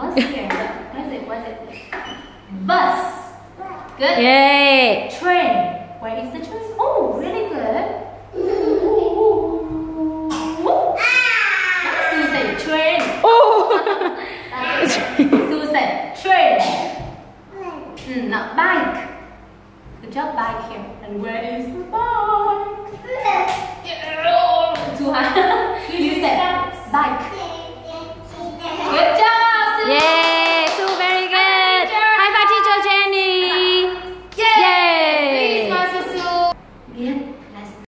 bus here. What is it? What is it? Bus. Good. Yay! Train. Where is the train? Oh, really good. Susan. Train. Oh! Susan. Train. Mm, now bike. Good job, bike here. And where is the bike? Too high. you said bike. 你